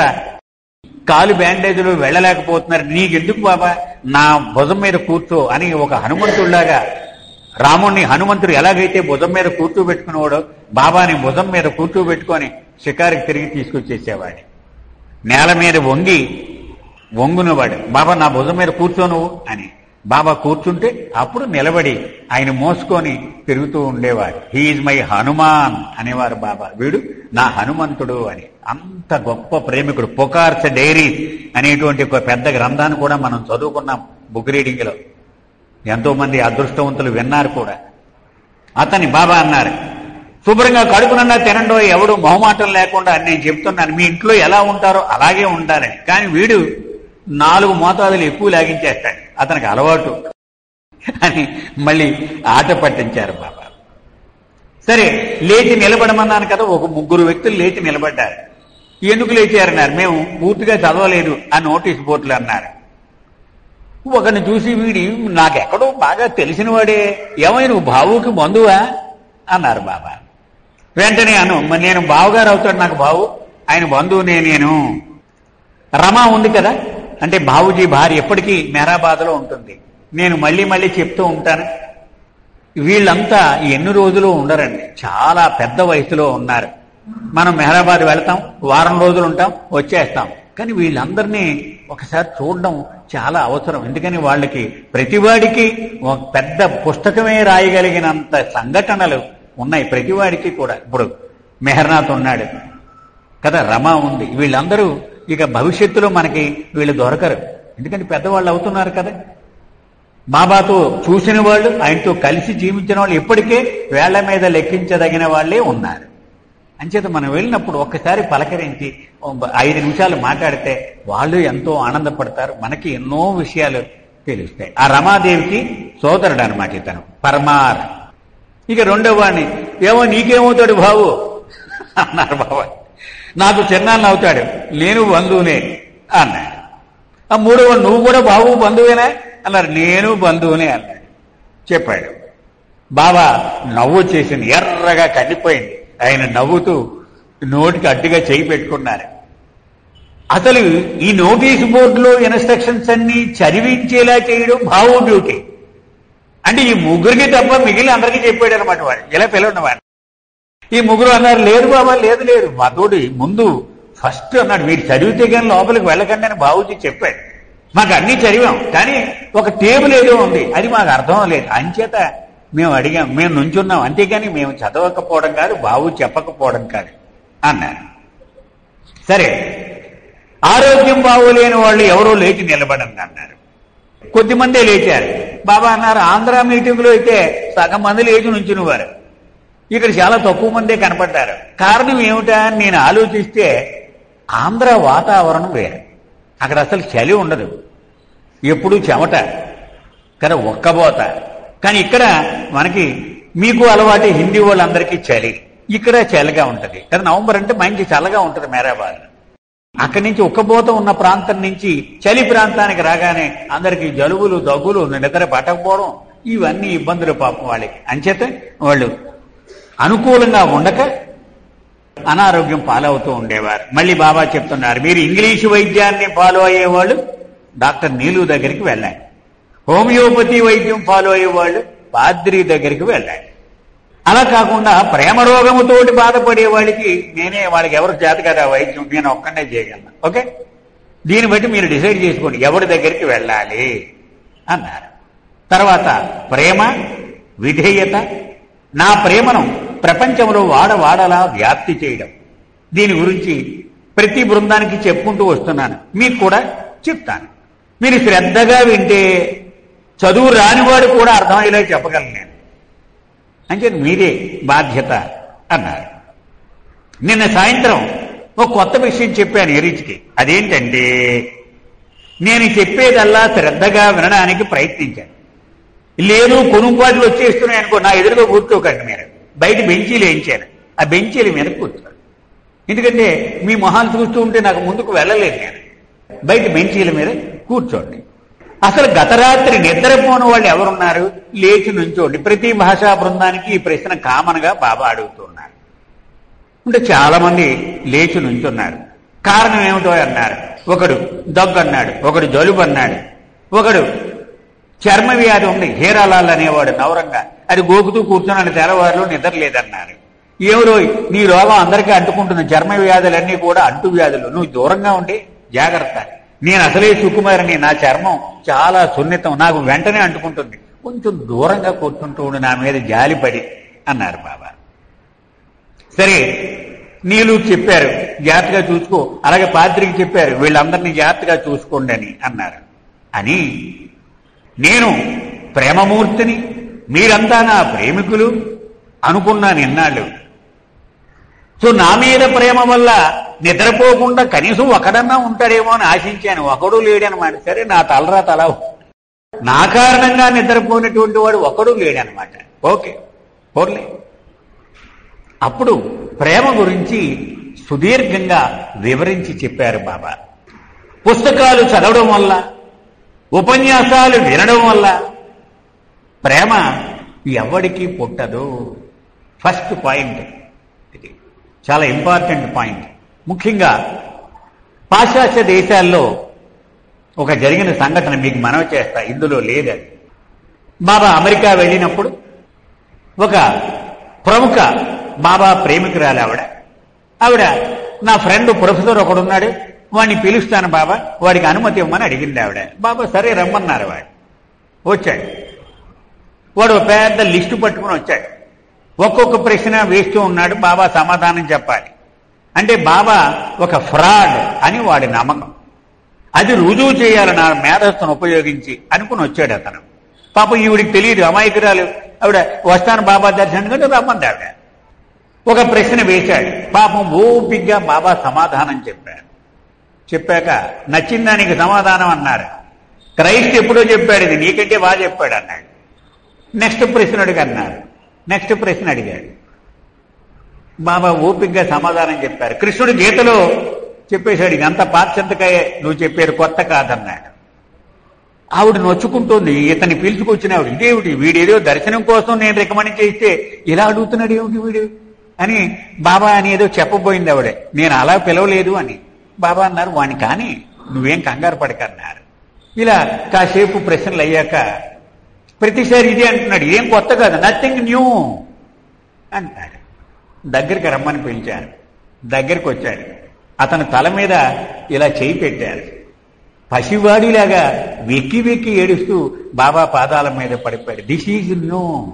కాలు బ్యాండేజీలు వెళ్ళలేకపోతున్నారు. నీకెందుకు బాబా? నా భుజం మీద కూర్చో అని ఒక హనుమంతుడిలాగా రాముణ్ణి హనుమంతుడు ఎలాగైతే భుజం మీద కూర్చోబెట్టుకునేవాడో బాబాని భుజం మీద కూర్చోబెట్టుకొని షికారికి తిరిగి తీసుకొచ్చేసేవాడు నేల మీద వంగి వంగునవాడు. బాబా నా భుజం మీద కూర్చో నువ్వు అని. బాబా కూర్చుంటే అప్పుడు నిలబడి ఆయన మోసుకొని తిరుగుతూ ఉండేవాడు హీఈ్ మై హనుమాన్ అనేవారు బాబా. వీడు నా హనుమంతుడు అని. అంత గొప్ప ప్రేమికుడు. పొకార్స్ డైరీ అనేటువంటి ఒక పెద్ద గ్రంథాన్ని కూడా మనం చదువుకున్నాం బుక్ రీడింగ్లో ఎంతోమంది అదృష్టవంతులు విన్నారు కూడా. అతని బాబా అన్నారు శుభ్రంగా కడుపునన్నా తినండో ఎవడు మొహమాటం లేకుండా అని నేను చెప్తున్నాను. మీ ఇంట్లో ఎలా ఉంటారో అలాగే ఉంటారని. కానీ వీడు నాలుగు మోతాదులు ఎక్కువ లాగించేస్తాడు అతనికి అలవాటు. అని మళ్ళీ ఆట పట్టించారు బాబా. సరే లేచి నిలబడమన్నాను కదా ఒక ముగ్గురు వ్యక్తులు లేచి నిలబడ్డారు. ఎందుకు లేచారన్నారు? మేము పూర్తిగా చదవలేదు ఆ నోటీస్ బోర్డులు అన్నారు. ఒకరిని చూసి వీడి నాకెక్కడో బాగా తెలిసిన వాడే ఏమై నువ్వు బావుకి బంధువా? అన్నారు బాబా. వెంటనే అను "మరి నేను బావగారు అవుతాడు నాకు బావు. ఆయన బంధువునే నేను. రమా ఉంది కదా? అంటే బావుజీ భార్య ఎప్పటికీ మెహరాబాద్లో ఉంటుంది. నేను మళ్ళీ మళ్ళీ చెప్తూ ఉంటాను. వీళ్ళంతా ఎన్ని రోజులు ఉండరండి. చాలా పెద్ద వయసులో ఉన్నారు. మనం మెహరాబాద్ వెళ్తాం వారం రోజులు ఉంటాం వచ్చేస్తాం. కానీ వీళ్ళందరినీ ఒకసారి చూడడం చాలా అవసరం. ఎందుకని వాళ్ళకి ప్రతివాడికి ఒక పెద్ద పుస్తకమే రాయగలిగినంత సంఘటనలు ఉన్నాయి ప్రతివాడికి కూడా. ఇప్పుడు మెహర్నాథ్ ఉన్నాడు. కదా రమ ఉంది. వీళ్ళందరూ ఇక భవిష్యత్తులో మనకి వీళ్ళు దొరకరు. ఎందుకంటే పెద్దవాళ్ళు అవుతున్నారు కదా. బాబాతో చూసిన వాళ్ళు ఆయనతో కలిసి జీవించిన వాళ్ళు ఇప్పటికే వేళ్ళ మీద లెక్కించదగిన వాళ్ళే ఉన్నారు. అంచేత మనం వెళ్ళినప్పుడు ఒక్కసారి పలకరించి ఐదు నిమిషాలు మాట్లాడితే వాళ్ళు ఎంతో ఆనందపడతారు. మనకి ఎన్నో విషయాలు తెలుస్తాయి. ఆ రమాదేవికి సోదరుడు అనమాట ఇతను పరమార్. ఇక రెండో వాడిని ఏమో నీకేమవుతాడు బావు అన్నారు బాబా నాకు చిన్నాన్న అవుతాడు నేను బంధువునే అన్నాడు. ఆ మూడో నువ్వు కూడా బాబు బంధువేనా? అన్నారు. నేను బంధువునే అన్నాడు. చెప్పాడు. బాబా నవ్వు వచ్చేసింది ఎర్రగా కండిపోయింది ఆయన నవ్వుతూ నోటికి అడ్డుగా చేయి పెట్టుకున్నారు. అసలు ఈ నోటీస్ బోర్డులో ఇన్స్ట్రక్షన్స్ అన్ని చదివించేలా చేయడం బావు డ్యూటీ. అంటే ఈ ముగ్గురికి తప్ప మిగిలిన అందరికీ చెప్పాడు అనమాట వాడు. ఇలా పిలవండి వాడు. ఈ ముగ్గురు అన్నారు లేదు బాబా లేదు లేదు. మా తోటి ముందు ఫస్ట్ అన్నాడు మీరు చదివితే కానీ లోపలికి వెళ్ళకండి అని బాబుజీ చెప్పాడు. మాకు అన్ని చదివాం కానీ ఒక టేబుల్ ఏదో ఉంది అది మాకు అర్థం లేదు అంచేత మేము అడిగాం మేము నుంచున్నాం. అంతేగాని మేము చదవకపోవడం కాదు బాబు చెప్పకపోవడం కాదు అన్నారు సరే ఆరోగ్యం బాగోలేని వాళ్ళు ఎవరో లేచి నిలబడండి అన్నారు. కొద్దిమందే లేచారు. బాబా అన్నారు ఆంధ్ర మీటింగ్లో అయితే సగం మంది లేచి నుంచునివారు. ఇక్కడ చాలా తక్కువ మందే కనపడ్డారు. కారణం ఏమిటా అని నేను ఆలోచిస్తే ఆంధ్ర వాతావరణం వేరు. అక్కడ అసలు చలి ఉండదు. ఎప్పుడూ చెమట కానీ ఒక్కబోత కానీ ఇక్కడ మనకి మీకు అలవాటు హిందీ వాళ్ళందరికీ చలి. ఇక్కడ చలిగా ఉంటుంది. కదా నవంబర్ అంటే మంచి చల్లగా ఉంటుంది మేరాబాద్. అక్కడి నుంచి ఉక్కబోత ఉన్న ప్రాంతం నుంచి చలి ప్రాంతానికి రాగానే అందరికి జలుబులు దగ్గులు నిద్ర పట్టకపోవడం ఇవన్నీ ఇబ్బందులు పాపం వాళ్ళకి. అంచేత వాళ్ళు అనుకూలంగా ఉండక అనారోగ్యం పాలవుతూ ఉండేవారు. మళ్ళీ బాబా చెప్తున్నారు మీరు ఇంగ్లీషు వైద్యాన్ని ఫాలో అయ్యేవాళ్ళు డాక్టర్ నీలు దగ్గరికి వెళ్ళాలి. హోమియోపతి వైద్యం ఫాలో అయ్యేవాళ్ళు పాద్రి దగ్గరికి వెళ్ళాలి. అలా కాకుండా ప్రేమ రోగముతోటి బాధపడే వాళ్ళకి నేనే వాళ్ళకి ఎవరు చేత కదా వైద్యం నేను ఒక్కనే చేయగలను. ఓకే? దీన్ని బట్టి మీరు డిసైడ్ చేసుకోండి ఎవరి దగ్గరికి వెళ్ళాలి? అన్నారు. తర్వాత ప్రేమ విధేయత నా ప్రేమను ప్రపంచంలో వాడవాడలా వ్యాప్తి చేయడం. దీని గురించి ప్రతి బృందానికి చెప్పుకుంటూ వస్తున్నాను. మీకు కూడా చెప్తాను. మీరు శ్రద్ధగా వింటే చదువు రానివాడు కూడా అర్థమయ్యేలా చెప్పగలను నేను. అంటే మీదే బాధ్యత అన్నారు. నిన్న సాయంత్రం ఒక కొత్త విషయం చెప్పాను ఎరిచికి అదేంటంటే నేను చెప్పేదల్లా శ్రద్ధగా వినడానికి ప్రయత్నించాను. లేదు కొనుక్కోట్లు వచ్చేస్తున్నాయి అనుకో నా ఎదురుగా కూర్చోకండి మీరు. బయట బెంచీలు వేయించాను ఆ బెంచీల మీద కూర్చోండి ఎందుకంటే మీ మొహాలు చూస్తూ ఉంటే నాకు ముందుకు వెళ్ళలేదు నేను. బయట బెంచీల మీద కూర్చోండి. అసలు గత రాత్రి నిద్రపోని వాళ్ళు ఎవరున్నారు? లేచి నుంచోండి. ప్రతి భాషా బృందానికి ఈ ప్రశ్న కామన్గా బాబా అడుగుతున్నారు అంటే చాలామంది లేచి నుంచున్నారు. కారణం ఏమిటో అన్నారు. ఒకడు దగ్గు అన్నాడు ఒకడు జలుబు అన్నాడు ఒకడు చర్మ వ్యాధి ఉంది హీరాలాల్ అనేవాడు నవరంగా అది గోకుతూ కూర్చున్నాను తెల్లవారులు నిద్ర లేదన్నారు. ఎవరో నీ రోగం అందరికీ అంటుకుంటున్న చర్మ వ్యాధులన్నీ కూడా అంటు వ్యాధులు. నువ్వు దూరంగా ఉండి జాగ్రత్త. నేను అసలే సుకుమారిని. నా చర్మం చాలా సున్నితం. నాకు వెంటనే అంటుకుంటుంది. కొంచెం దూరంగా కూర్చుంటూ ఉండి నా మీద జాలిపడి అన్నారు బాబా. సరే నీళ్ళు చెప్పారు. జాగ్రత్తగా చూసుకో. అలాగే పాత్రికి చెప్పారు. వీళ్ళందరినీ జాగ్రత్తగా చూసుకోండి అని అన్నారు. అని నేను ప్రేమమూర్తిని మీరంతా నా ప్రేమికులు అనుకున్నాను ఇన్నాళ్ళు సో నా మీద ప్రేమ వల్ల నిద్రపోకుండా కనీసం ఒకడన్నా ఉంటాడేమో అని ఆశించాను. ఒకడు లేడనమాట సరే నా తలరా తల నా కారణంగా నిద్రపోయినటువంటి వాడు ఒకడు లేడనమాట ఓకే పోర్లే అప్పుడు ప్రేమ గురించి సుదీర్ఘంగా వివరించి చెప్పారు బాబా. పుస్తకాలు చదవడం వల్ల ఉపన్యాసాలు వినడం వల్ల ప్రేమ ఎవడికి పుట్టదు. ఫస్ట్ పాయింట్ ఇది. చాలా ఇంపార్టెంట్ పాయింట్ ముఖ్యంగా పాశ్చాత్య దేశాల్లో ఒక జరిగిన సంఘటన మీకు మనవి చేస్తా. ఇందులో లేదని బాబా అమెరికా వెళ్ళినప్పుడు ఒక ప్రముఖ బాబా ప్రేమికురాలు ఆవిడ. ఆవిడ నా ఫ్రెండ్ ప్రొఫెసర్ ఒకడున్నాడు. వాడిని పిలుస్తాను బాబా. వాడికి అనుమతి ఇవ్వమని అడిగింది ఆవిడ. బాబా సరే రమ్మన్నారు వాడు. వచ్చాడు. వాడు ఒక పెద్ద లిస్టు పట్టుకుని వచ్చాడు. ఒక్కొక్క ప్రశ్న వేస్తూ ఉన్నాడు బాబా సమాధానం చెప్పాలి. అంటే బాబా ఒక ఫ్రాడ్ అని వాడి నమ్మకం. అది రుజువు చేయాలి నా మేధస్సును ఉపయోగించి అనుకుని వచ్చాడు అతను. పాపం ఈవిడికి తెలియదు అమాయకురాలు. ఆవిడ వస్తాను బాబా దర్శనం కంటే రమ్మంది ఆవిడ. ఒక ప్రశ్న వేశాడు. పాపం ఓపిగ్గా బాబా సమాధానం చెప్పాడు. చెప్పాక నచ్చిన దానికి సమాధానం అన్నారు. క్రైస్ట్ ఎప్పుడో చెప్పాడు ఇది నీకంటే బాగా చెప్పాడు అన్నాడు. నెక్స్ట్ ప్రశ్న అడిగి అన్నారు. నెక్స్ట్ ప్రశ్న అడిగాడు బాబా ఓపిగ్గా సమాధానం చెప్పారు. కృష్ణుడు గీతలో చెప్పేశాడు ఇదంతా పాశ్చంతకాయే నువ్వు చెప్పారు కొత్త కాదన్నాడు. ఆవిడ నొచ్చుకుంటోంది. ఇతన్ని పిలుచుకొచ్చిన ఆవిడ ఇదేమిటి? వీడేదో దర్శనం కోసం నేను రికమెండ్ చేస్తే ఇలా అడుగుతున్నాడు ఏమిటి వీడు? అని బాబా అని ఏదో చెప్పబోయింది ఆవిడే. నేను అలా పిలవలేదు అని. బాబా అన్నారు వాణ్ణి కానీ నువ్వేం కంగారు పడకన్నారు. ఇలా కాసేపు ప్రశ్నలు అయ్యాక ప్రతిసారి ఇది అంటున్నాడు. ఏం కొత్త కాదు. నథింగ్ న్యూ అంటాడు. దగ్గరికి రమ్మని పిలిచారు. దగ్గరికి వచ్చాడు. అతని తల మీద ఇలా చేయి పెట్టారు. పసివాడిలాగా వెక్కి వెక్కి ఏడుస్తూ బాబా పాదాల మీద పడిపోయాడు. దిస్ ఈజ్ న్యూ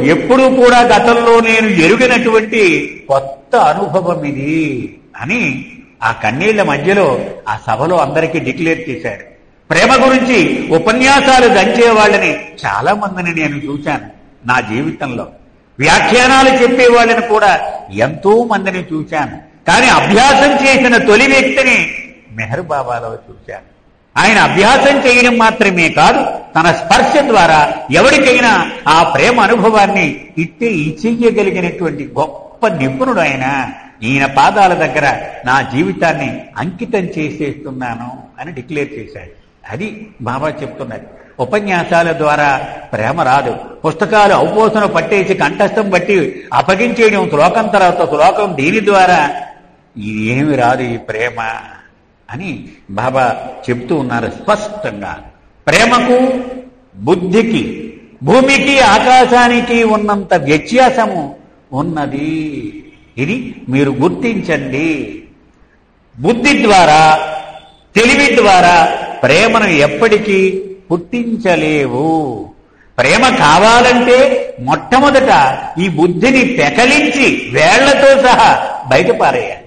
ఎప్పుడూ కూడా గతంలో నేను ఎరుగినటువంటి కొత్త అనుభవం ఇది అని ఆ కన్నీళ్ళ మధ్యలో ఆ సభలో అందరికీ డిక్లేర్ చేశాడు ప్రేమ గురించి ఉపన్యాసాలు దంచే వాళ్ళని చాలా మందిని నేను చూశాను నా జీవితంలో. వ్యాఖ్యానాలు చెప్పే వాళ్ళని కూడా ఎంతో మందిని చూశాను. కానీ అభ్యాసం చేసిన తొలి వ్యక్తిని మెహర్ బాబాలో చూశాను. ఆయన అభ్యాసం చేయడం మాత్రమే కాదు తన స్పర్శ ద్వారా ఎవరికైనా ఆ ప్రేమ అనుభవాన్ని ఇట్టే ఇచ్చేయగలిగినటువంటి గొప్ప నిపుణుడు ఆయన. ఈయన పాదాల దగ్గర నా జీవితాన్ని అంకితం చేసేస్తున్నాను అని డిక్లేర్ చేశాడు. అది బాబా చెప్తున్నది. ఉపన్యాసాల ద్వారా ప్రేమ రాదు. పుస్తకాలు ఔపోసన పట్టేసి కంఠస్థం బట్టి అప్పగించేయడం శ్లోకం తర్వాత శ్లోకం దీని ద్వారా ఏమి రాదు ఈ ప్రేమ అని బాబా చెప్తూ ఉన్నారు స్పష్టంగా. ప్రేమకు బుద్ధికి భూమికి ఆకాశానికి ఉన్నంత వ్యత్యాసము ఉన్నది. ఇది మీరు గుర్తించండి. బుద్ధి ద్వారా తెలివి ద్వారా ప్రేమను ఎప్పటికీ పుట్టించలేవు. ప్రేమ కావాలంటే మొట్టమొదట ఈ బుద్ధిని పెకలించి వేళ్ళతో సహా బయటపారేయాలి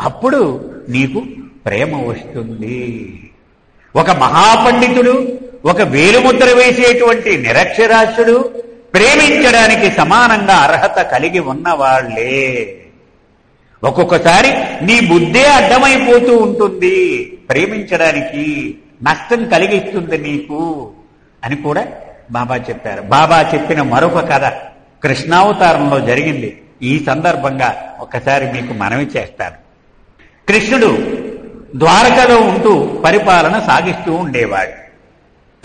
అప్పుడు నీకు ప్రేమ వస్తుంది. ఒక మహాపండితుడు ఒక వేలుముద్ర వేసేటువంటి నిరక్షరాస్యుడు ప్రేమించడానికి సమానంగా అర్హత కలిగి ఉన్నవాళ్ళే. ఒక్కొక్కసారి నీ బుద్ధే అడ్డమైపోతూ ఉంటుంది. ప్రేమించడానికి నష్టం కలిగిస్తుంది నీకు అని కూడా బాబా చెప్పారు. బాబా చెప్పిన మరొక కథ కృష్ణావతారంలో జరిగింది. ఈ సందర్భంగా ఒకసారి మీకు మనవి చేస్తాను. కృష్ణుడు ద్వారకలో ఉంటూ పరిపాలన సాగిస్తూ ఉండేవాడు.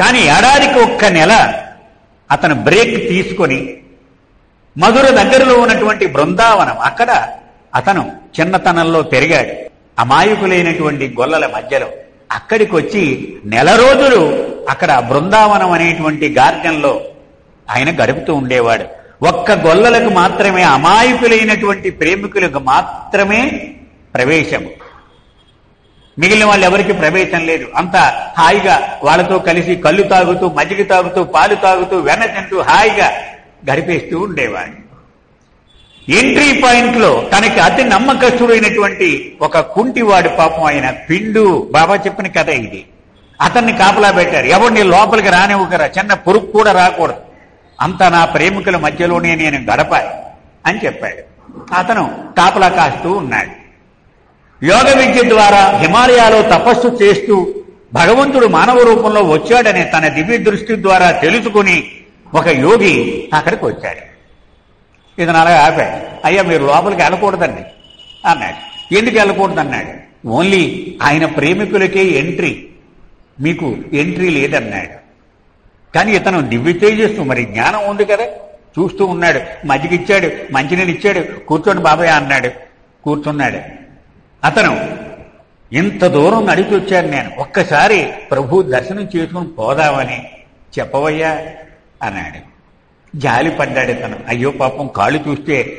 కానీ ఏడాదికి ఒక్క నెల అతను బ్రేక్ తీసుకొని మధుర దగ్గరలో ఉన్నటువంటి బృందావనం అక్కడ అతను చిన్నతనంలో పెరిగాడు. అమాయకులైనటువంటి గొల్లల మధ్యలో అక్కడికి వచ్చి నెల రోజులు అక్కడ బృందావనం అనేటువంటి గార్డెన్లో ఆయన గడుపుతూ ఉండేవాడు. ఒక్క గొల్లలకు మాత్రమే అమాయకులైనటువంటి ప్రేమికులకు మాత్రమే ప్రవేశము. మిగిలిన వాళ్ళు ఎవరికి ప్రవేశం లేదు. అంత హాయిగా వాళ్ళతో కలిసి కళ్ళు తాగుతూ మజ్జిగ తాగుతూ పాలు తాగుతూ వెన్న తింటూ హాయిగా గడిపేస్తూ ఉండేవాడు. ఎంట్రీ పాయింట్లో తనకి అతి నమ్మకస్తుడైనటువంటి ఒక కుంటివాడు పాపం ఆయన పిండు. బాబా చెప్పిన కథ ఇది. అతన్ని కాపలా పెట్టారు. ఎవరిని లోపలికి రానివ్వకరా? చిన్న పురుగు కూడా రాకూడదు. అంతా నా ప్రేమికుల మధ్యలోనే నేను గడపాలి అని చెప్పాడు. అతను కాపలా కాస్తూ ఉన్నాడు. యోగ విద్య ద్వారా హిమాలయాలో తపస్సు చేస్తూ భగవంతుడు మానవ రూపంలో వచ్చాడని తన దివ్య దృష్టి ద్వారా తెలుసుకుని ఒక యోగి అక్కడికి వచ్చాడు. ఇది అలాగే ఆపాడు అయ్యా మీరు లోపలికి వెళ్ళకూడదండి అన్నాడు. ఎందుకు వెళ్ళకూడదు అన్నాడు ఓన్లీ ఆయన ప్రేమికులకే ఎంట్రీ. మీకు ఎంట్రీ లేదన్నాడు. కానీ ఇతను దివ్య తేజస్సు మరి జ్ఞానం ఉంది కదా. చూస్తూ ఉన్నాడు. మజ్జిగిచ్చాడు మంచినీళ్ళు ఇచ్చాడు కూర్చోండి బాబాయ్ అన్నాడు. కూర్చున్నాడు. అతను ఇంత దూరం నడిచి వచ్చాను నేను. ఒక్కసారి ప్రభు దర్శనం చేసుకుని పోదామని చెప్పవయ్యా అన్నాడు. జాలి పడ్డాడు తను. అయ్యో పాపం కాళ్ళు చూస్తే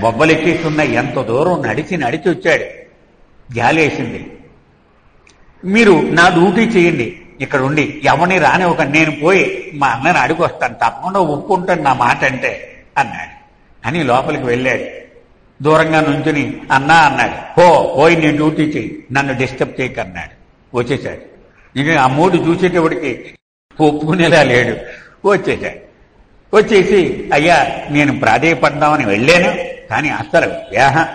బొబ్బలెక్కేస్తున్న ఎంత దూరం నడిచి నడిచి వచ్చాడు. జాలి వేసింది మీరు నా డ్యూటీ చేయండి. ఇక్కడ ఉండి ఎవరిని రాని ఒక నేను పోయి మా అన్నని అడిగి వస్తాను తప్పకుండా ఒప్పుకుంటాను నా మాట అంటే అన్నాడు. అని లోపలికి వెళ్ళాడు. దూరంగా నుంచుని అన్నా అన్నాడు. పో పోయి నీ డ్యూటీ చేయి. నన్ను డిస్టర్బ్ చేయక అన్నాడు. వచ్చేసాడు ఇక ఆ మూడు చూసేటప్పటికి ఒప్పుకునేలా లేడు. వచ్చేసాడు వచ్చేసి అయ్యా నేను ప్రాధేయపడదామని వెళ్ళాను కానీ అస్సలు వ్యాహ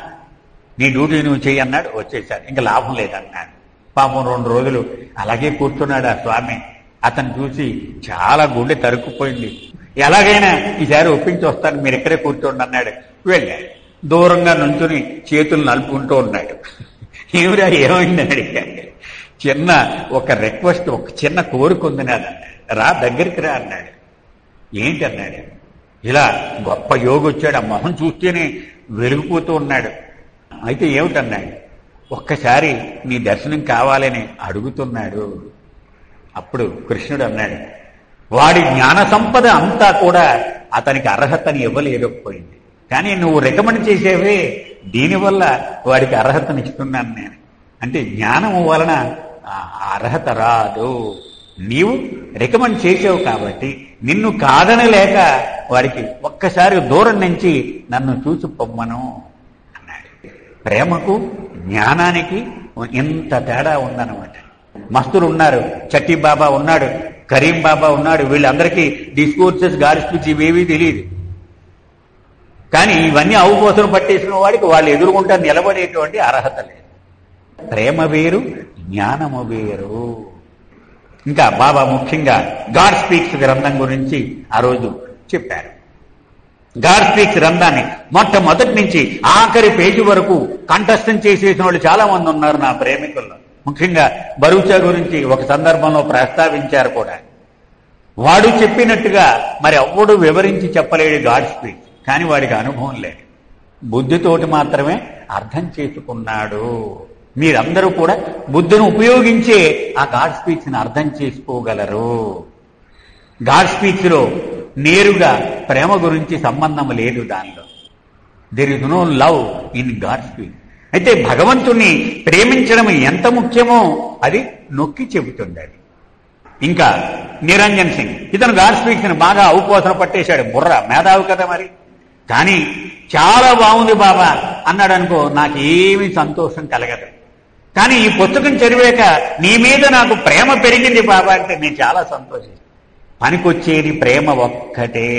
నీ డ్యూటీ నువ్వు చెయ్యి అన్నాడు వచ్చేసాడు. ఇంకా లాభం లేదన్నాడు. పాపం రెండు రోజులు అలాగే కూర్చున్నాడు ఆ స్వామి. అతను చూసి చాలా గుండె తరుక్కుపోయింది. ఎలాగైనా ఈసారి ఒప్పించి వస్తాను మీరు ఇక్కడే కూర్చోండి అన్నాడు. వెళ్ళాడు దూరంగా నుంచుని చేతులు నలుపుకుంటూ ఉన్నాడు. ఏమిరా ఏమైంది అడిగాడు. చిన్న ఒక రిక్వెస్ట్ ఒక చిన్న కోరిక ఉంది నాదన్నాడు. రా దగ్గరికి రా అన్నాడు. ఏంటి అన్నాడు? ఇలా గొప్ప యోగి వచ్చాడు ఆ మొహం చూస్తేనే వెలిగిపోతూ ఉన్నాడు. అయితే ఏమిటన్నాడు? ఒక్కసారి నీ దర్శనం కావాలని అడుగుతున్నాడు. అప్పుడు కృష్ణుడు అన్నాడు వాడి జ్ఞాన సంపద అంతా కూడా అతనికి అర్హతని ఇవ్వలేకపోయింది. కానీ నువ్వు రికమెండ్ చేసేవే దీనివల్ల వాడికి అర్హతనిస్తున్నాను నేను. అంటే జ్ఞానము వలన అర్హత రాదు. నీవు రికమెండ్ చేసావు కాబట్టి నిన్ను కాదనలేక వాడికి ఒక్కసారి దూరం నుంచి నన్ను చూసి పొమ్మను అన్నాడు. ప్రేమకు జ్ఞానానికి ఇంత తేడా ఉందన్నమాట. మస్తులు ఉన్నారు. చట్టి బాబా ఉన్నాడు. కరీం బాబా ఉన్నాడు. వీళ్ళందరికీ డిస్కోర్సెస్ గారి స్పీచ్ ఇవేవీ తెలియదు కానీ ఇవన్నీ అవపోసలు పట్టేసిన వాడికి వాళ్ళు ఎదుర్కొంటా నిలబడేటువంటి అర్హత లేదు. ప్రేమ వేరు జ్ఞానము వేరు. ఇంకా బాబా ముఖ్యంగా గాడ్ స్పీక్స్ గ్రంథం గురించి ఆ రోజు చెప్పారు. గాడ్ స్పీక్స్ గ్రంథాన్ని మొట్టమొదటి నుంచి ఆఖరి పేజీ వరకు కంఠస్థం చేసేసిన వాళ్ళు చాలా మంది ఉన్నారు నా ప్రేమికుల్లో. ముఖ్యంగా బరుచా గురించి ఒక సందర్భంలో ప్రస్తావించారు కూడా. వాడు చెప్పినట్టుగా మరి ఎవ్వడు వివరించి చెప్పలేడు గాడ్ స్పీచ్ కానీ వాడికి అనుభవం లేదు. బుద్ధితోటి మాత్రమే అర్థం చేసుకున్నాడు. మీరందరూ కూడా బుద్ధును ఉపయోగించే ఆ గాడ్ స్పీచ్ని అర్థం చేసుకోగలరు. గాడ్ స్పీచ్లో నేరుగా ప్రేమ గురించి సంబంధం లేదు దానిలో. There is no love in God speech అయితే భగవంతుణ్ణి ప్రేమించడం ఎంత ముఖ్యమో అది నొక్కి చెబుతుంది అది ఇంకా నిరంజన్ సింగ్ ఇతను గాడ్ స్పీచ్ని ని బాగా ఔపోసన పట్టేశాడు. బుర్ర మేధావి కదా మరి. కానీ చాలా బాగుంది బాబా అన్నాడు అనుకో నాకేమీ సంతోషం కలగదు. కానీ ఈ పుస్తకం చదివాక నీ మీద నాకు ప్రేమ పెరిగింది బాబా అంటే నేను చాలా సంతోషిస్తాను పనికొచ్చేది ప్రేమ ఒక్కటే.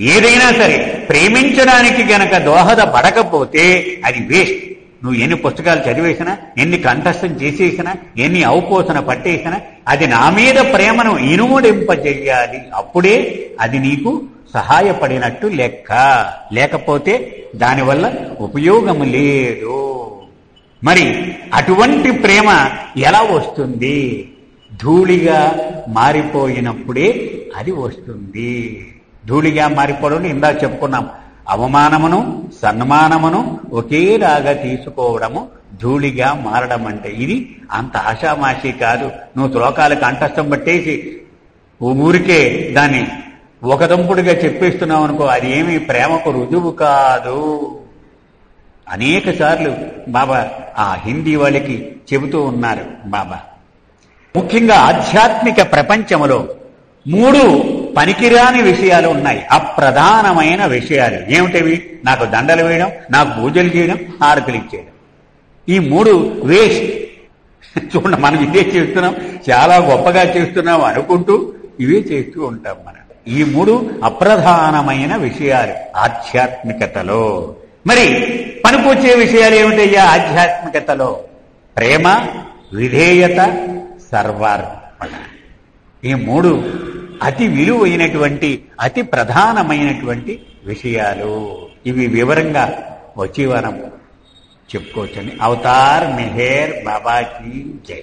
ఏదైనా సరే ప్రేమించడానికి గనక దోహద పడకపోతే అది వేస్ట్. నువ్వు ఎన్ని పుస్తకాలు చదివేసినా ఎన్ని కంఠస్థం చేసేసినా ఎన్ని ఔపోసన పట్టేసినా అది నా మీద ప్రేమను ఇనుముడింపజెయ్యాలి అప్పుడే అది నీకు సహాయపడినట్టు లెక్క. లేకపోతే దానివల్ల ఉపయోగము లేదు. మరి అటువంటి ప్రేమ ఎలా వస్తుంది? ధూళిగా మారిపోయినప్పుడే అది వస్తుంది. ధూళిగా మారిపోవడం ఇందా చెప్పుకున్నాం. అవమానమును సన్మానమును ఒకేలాగా తీసుకోవడము ధూళిగా మారడం అంటే ఇది అంత ఆషామాషి కాదు. నువ్వు శ్లోకాలకు అంటస్థం పట్టేసి ఊరికే దాన్ని ఒకదంపుడుగా చెప్పేస్తున్నావు అనుకో అది ఏమి ప్రేమకు రుజువు కాదు. అనేక సార్లు బాబా ఆ హిందీ వాళ్ళకి చెబుతూ ఉన్నారు బాబా. ముఖ్యంగా ఆధ్యాత్మిక ప్రపంచంలో మూడు పనికిరాని విషయాలు ఉన్నాయి. అప్రధానమైన విషయాలు ఏమిటవి? నాకు దండలు వేయడం నాకు పూజలు చేయడం హారతులు ఇచ్చేయడం. ఈ మూడు వేస్ట్. చూడండి మనం ఇదే చేస్తున్నాం. చాలా గొప్పగా చేస్తున్నాం అనుకుంటూ ఇవే చేస్తూ ఉంటాం మనం. ఈ మూడు అప్రధానమైన విషయాలు ఆధ్యాత్మికతలో. మరి పనికొచ్చే విషయాలు ఏమిటయ్యా ఆధ్యాత్మికతలో? ప్రేమ విధేయత సర్వార్పణ. ఈ మూడు అతి విలువైనటువంటి అతి ప్రధానమైనటువంటి విషయాలు. ఇవి వివరంగా వచ్చి వరం చెప్పుకోవచ్చండి. అవతార్ మెహేర్ బాబాకి జై.